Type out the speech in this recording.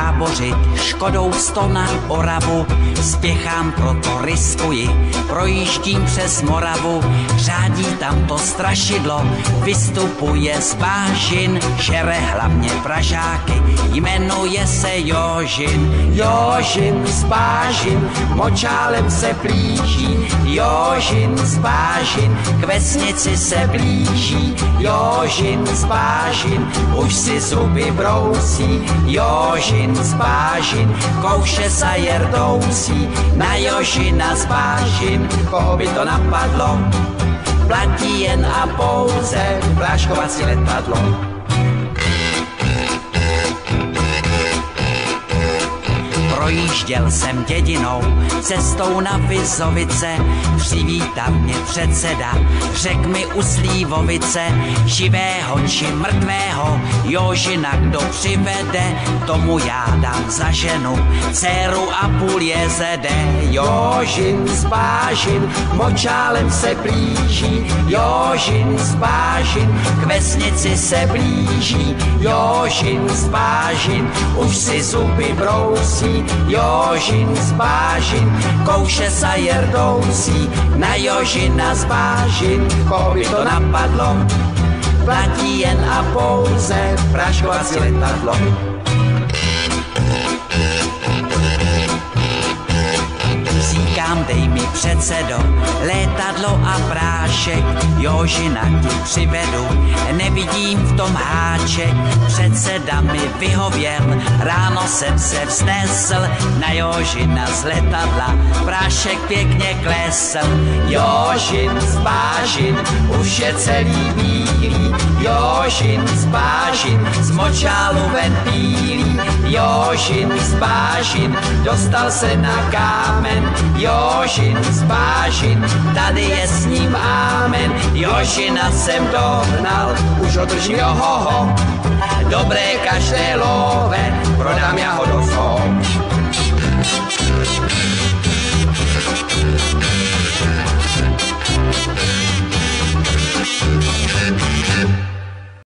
tábořit Škodou sto na Oravu, spěchám, proto riskuji, projíždím přes Moravu, řádí tam to strašidlo, vystupuje z bážin, žere hlavně Pražáky, jmenuje se Jožin. Jožin z bážin, močálem se blíží, Jožin z bážin, k vesnici se blíží, Jožin z bážin, už si zuby brousí, Jožin z bážin, kouše sa jerdousí, na Jožina z bážin, koho by to napadlo, platí jen a pouze pláškovací letadlo. Projížděl jsem dědinou, cestou na Vizovice, přivítal mě předseda, řek mi u Slívovice, živého či mrtvého, Jožina kdo přivede, tomu já dám za ženu, dceru a půl jezede. Jožin z Bážin, močálem se blíží, Jožin z Bážin, k vesnici se blíží, Jožin z Bážin, už si zuby brousí, Jožin z Bážin, kouše sa jerdousí, na Jožina z Bážin, koho by to napadlo, platí jen a pouze praškovací letadlo. Říkám, dej mi předsedo, létadlo a prášek, Jožina ti přivedu, nevidím v tom háček, předseda mi vyhověl, ráno jsem se vznesl, na Jožina z letadla, prášek pěkně klesl, Jožin z bážin, už je celý bílý, Jožin z bážin, z močálu ven bílý, Jožin z bážin, dostal se na kámen, Jožin z bážin, tady je s ním ámen, Jožina jsem dohnal, už ho držím. Johoho, dobré každé